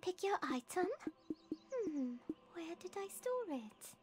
pick your item? Hmm, where did I store it?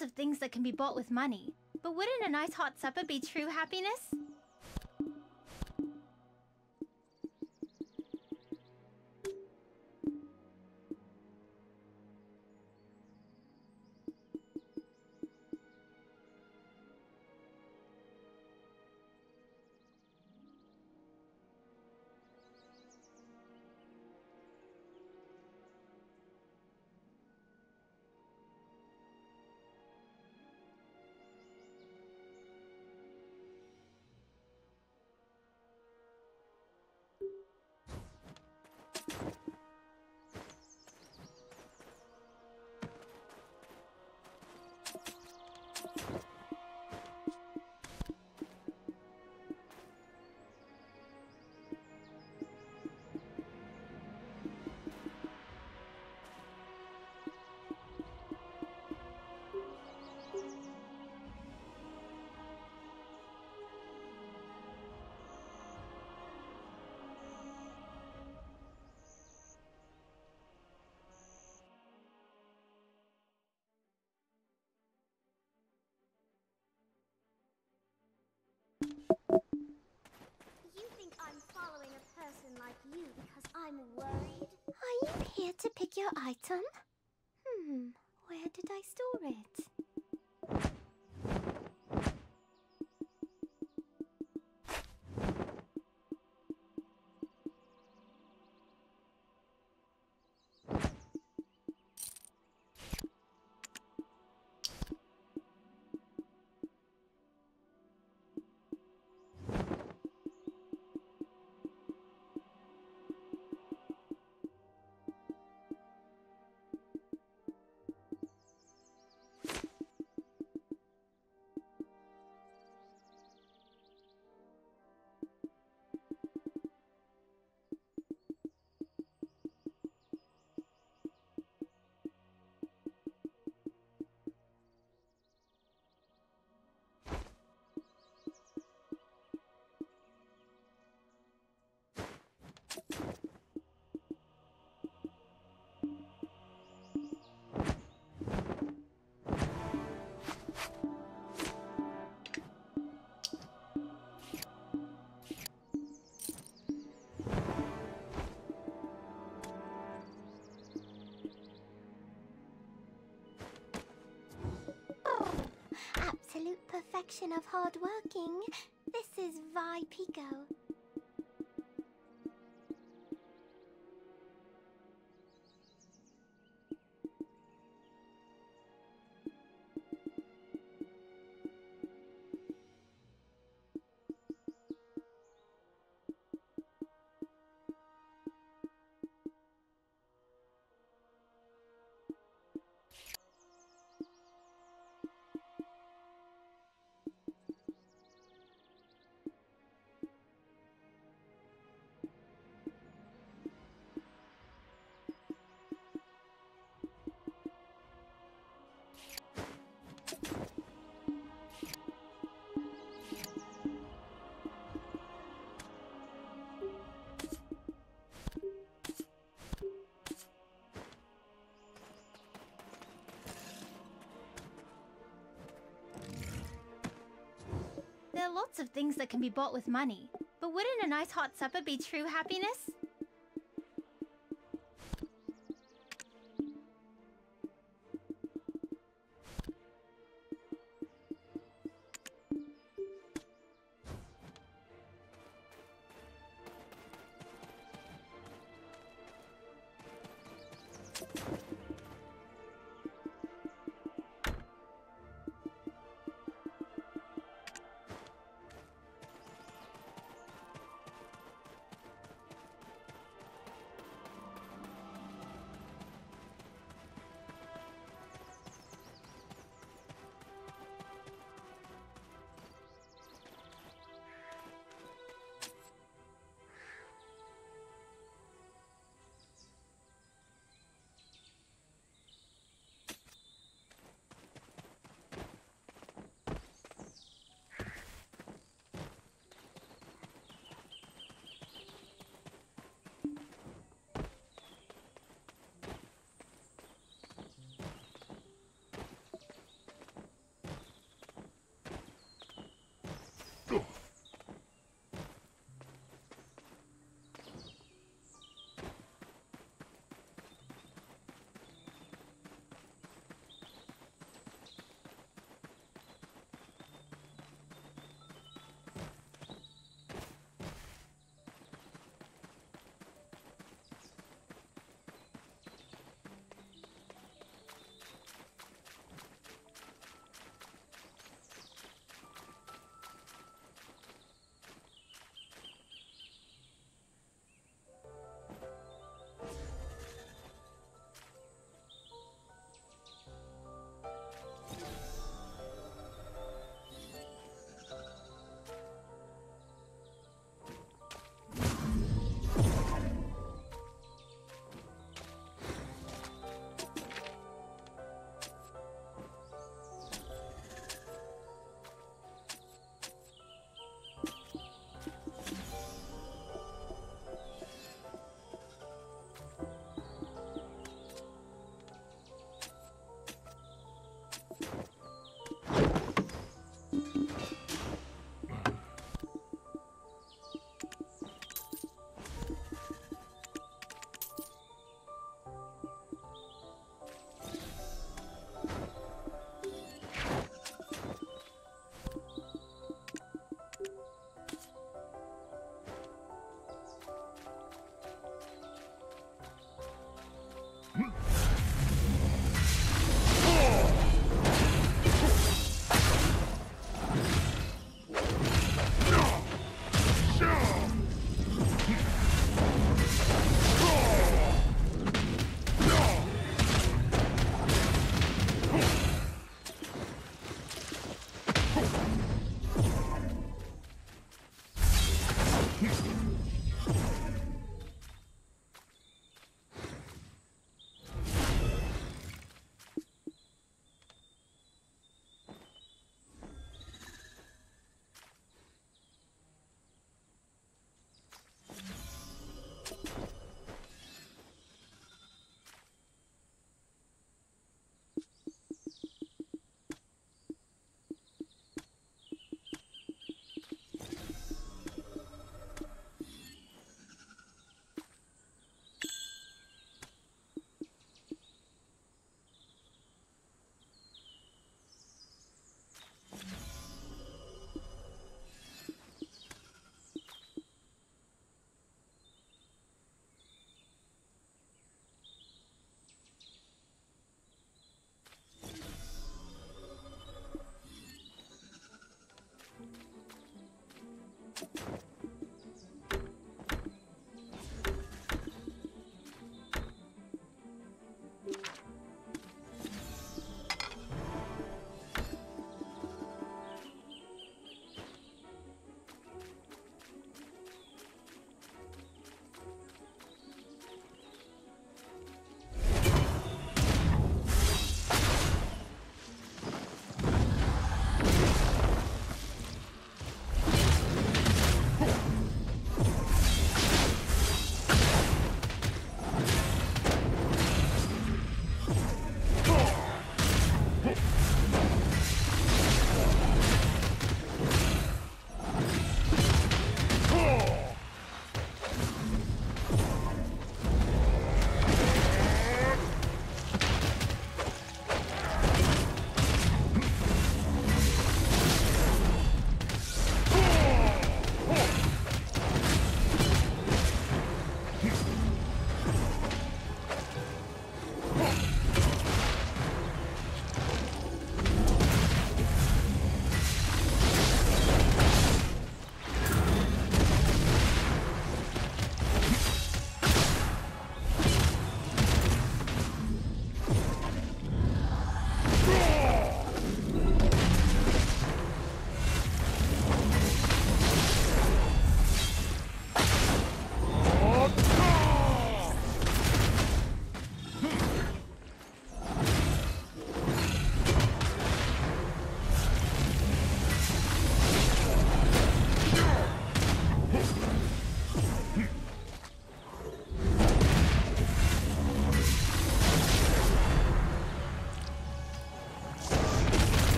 Of things that can be bought with money, but wouldn't a nice hot supper be true happiness? You think I'm following a person like you because I'm worried? Are you here to pick your item? Hmm, where did I store it? Of hard working. This is Vi Pico. Are lots of things that can be bought with money, but wouldn't a nice hot supper be true happiness?